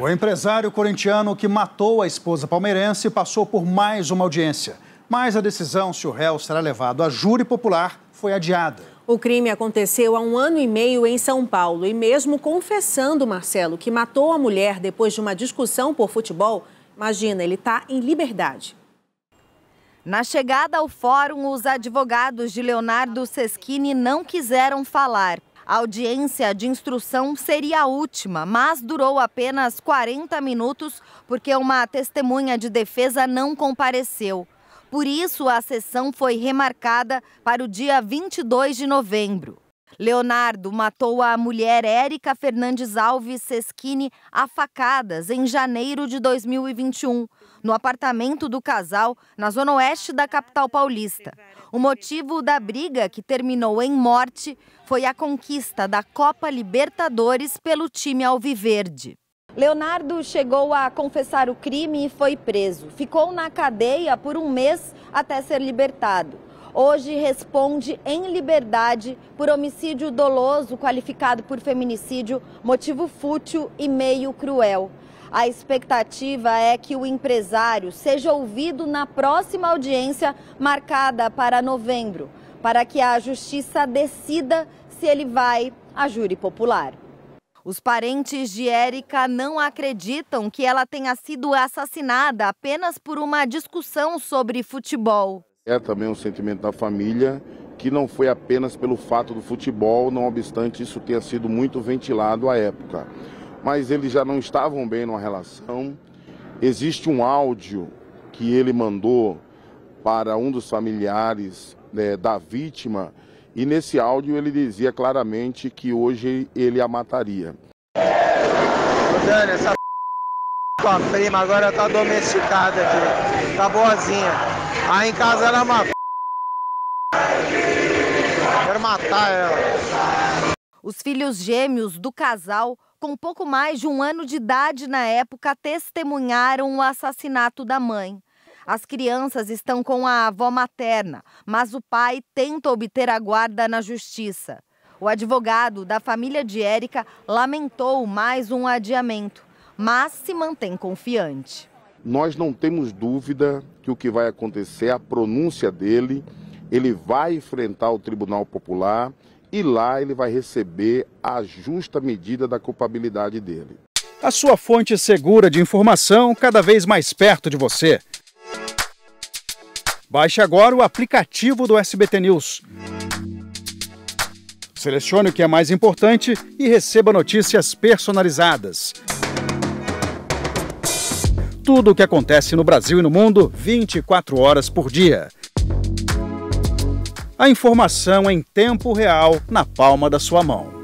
O empresário corintiano que matou a esposa palmeirense passou por mais uma audiência. Mas a decisão se o réu será levado a júri popular foi adiada. O crime aconteceu há um ano e meio em São Paulo e, mesmo confessando Marcelo que matou a mulher depois de uma discussão por futebol, imagina, ele está em liberdade. Na chegada ao fórum, os advogados de Leonardo Seschini não quiseram falar. A audiência de instrução seria a última, mas durou apenas 40 minutos porque uma testemunha de defesa não compareceu. Por isso, a sessão foi remarcada para o dia 22 de novembro. Leonardo matou a mulher Érica Fernandes Alves Seschini a facadas em janeiro de 2021, no apartamento do casal, na zona oeste da capital paulista. O motivo da briga, que terminou em morte, foi a conquista da Copa Libertadores pelo time Alviverde. Leonardo chegou a confessar o crime e foi preso. Ficou na cadeia por um mês até ser libertado. Hoje responde em liberdade por homicídio doloso qualificado por feminicídio, motivo fútil e meio cruel. A expectativa é que o empresário seja ouvido na próxima audiência marcada para novembro, para que a justiça decida se ele vai a júri popular. Os parentes de Érica não acreditam que ela tenha sido assassinada apenas por uma discussão sobre futebol. É também um sentimento da família que não foi apenas pelo fato do futebol, não obstante isso tenha sido muito ventilado à época mas eles já não estavam bem numa relação. Existe um áudio que ele mandou para um dos familiares né, da vítima e nesse áudio ele dizia claramente que hoje ele a mataria. Dani, essa tua prima agora tá domesticada aqui, tá boazinha. Aí em casa ela é uma Quero matar ela. Os filhos gêmeos do casal com pouco mais de um ano de idade na época, testemunharam o assassinato da mãe. As crianças estão com a avó materna, mas o pai tenta obter a guarda na justiça. O advogado da família de Érica lamentou mais um adiamento, mas se mantém confiante. Nós não temos dúvida que o que vai acontecer é a pronúncia dele. Ele vai enfrentar o Tribunal Popular e lá ele vai receber a justa medida da culpabilidade dele. A sua fonte segura de informação cada vez mais perto de você. Baixe agora o aplicativo do SBT News. Selecione o que é mais importante e receba notícias personalizadas. Tudo o que acontece no Brasil e no mundo 24 horas por dia a informação em tempo real na palma da sua mão.